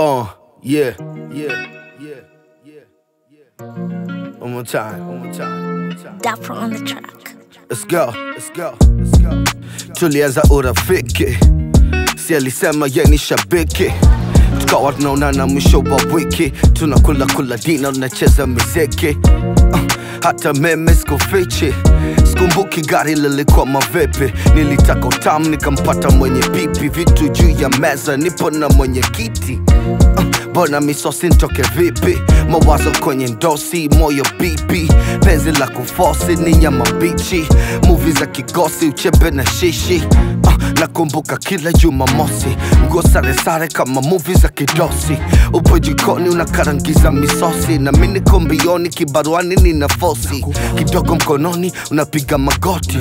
Uh, yeah, yeah, yeah, yeah, yeah. One more time, one more time, one more time. Dapper on the track. Let's go, let's go, let's go. Tulianza urafiki, si alisema ye ni shabiki, tukawa tunaonana mwisho wa wiki, tunakula kula dina, tunacheza muziki uh, hata meme sikufichi Sikumbuki gari lilikuwa mavepe, nilitaka utamu nikampata mwenye pipi, vitu juu ya meza, nipo na mwenye kiti. Uh, Bona misosi ntoke vipi, mawazo kwenye ndosi, moyo bipi, penzi la kufosi ni nyama bichi, muvi za kigosi, uchebe na shishi. Uh, nakumbuka kila juma mosi nguo sare sare kama muvi za kidosi, upo jikoni unakarangiza misosi, na mini niko kibaruani ni nafosi kidogo mkononi unapiga magoti,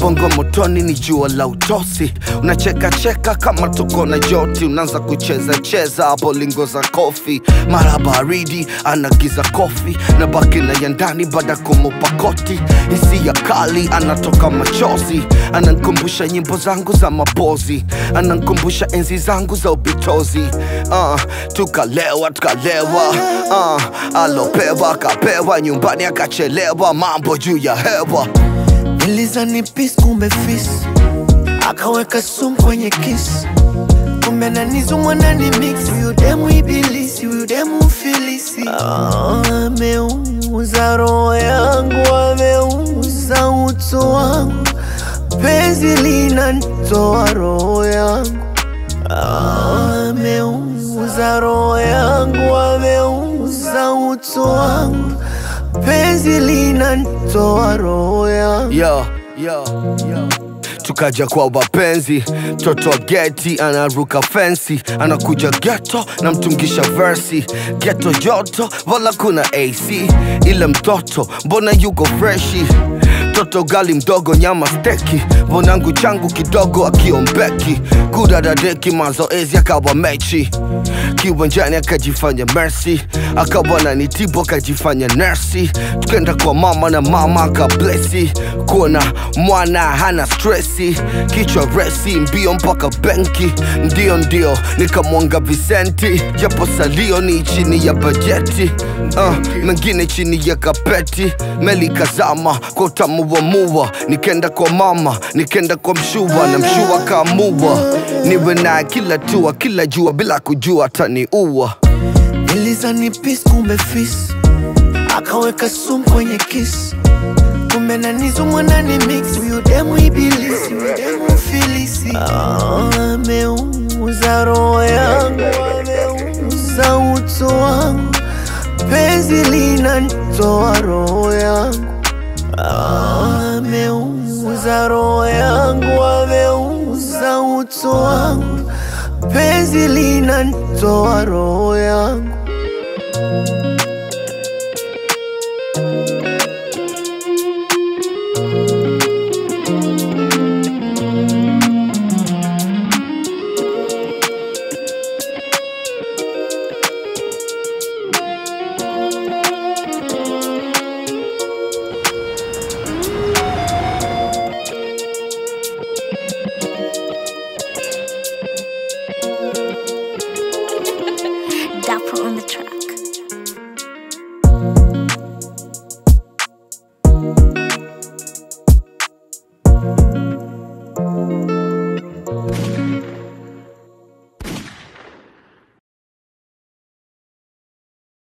bongo motoni ni jua la utosi, unachekacheka kama tuko na joti, unaanza kucheza cheza hapo lingo za kofi, mara baridi anagiza kofi, na baki na ya ndani baada kumupa koti, hisia kali anatoka machozi, anankumbusha nyimbo zangu za mapozi, anankumbusha enzi zangu za ubitozi. Uh, tukalewa tukalewa, uh, alopewa akapewa, nyumbani akachelewa, mambo juu ya hewa. Nilizani peace kumbe fis akaweka sum kwenye kiss kumbe ananizumwa ndani mix. Huyu demu ibilisi huyu demu filisi Ah, ameuza roho yangu ameuza utu wangu. Penzi linanitoa roho yangu. Ah, ameuza roho yangu ameuza utu wangu. Penzi linanitoa roho yangu. Yo, yo, yo. tukaja kwa wapenzi toto geti anaruka fensi anakuja geto na mtungisha versi. Geto joto wala kuna ac ile mtoto mbona yuko freshi mtoto gali mdogo nyama steki. Vonangu changu kidogo akiombeki. Kudadadeki mazoezi akawa mechi. Kiwanjani akajifanya mercy. Akawa na nitibu akajifanya nersi tukenda kwa mama na mama akablesi kuona mwana hana stresi kichwa resi mbio mpaka benki. Ndio ndio nikamwanga visenti japo salio ni chini ya bajeti uh, mengine chini ya kapeti. Meli kazama kwa utamu wa mua nikenda kwa mama nikenda kwa mshua na mshua kaamua niwe naye kila tua kila jua bila kujua taniua Nilizani peace kumbe fis. Akaweka sum kwenye kiss. Kumbe ananizumwa ndani mix. Huyu demu ibilisi demu filisi ameuza roho yangu ameuza uto wangu. Penzi linanitoa roho yangu Ameuza roho yangu, ameuza uto wangu, penzi linanitoa roho yangu.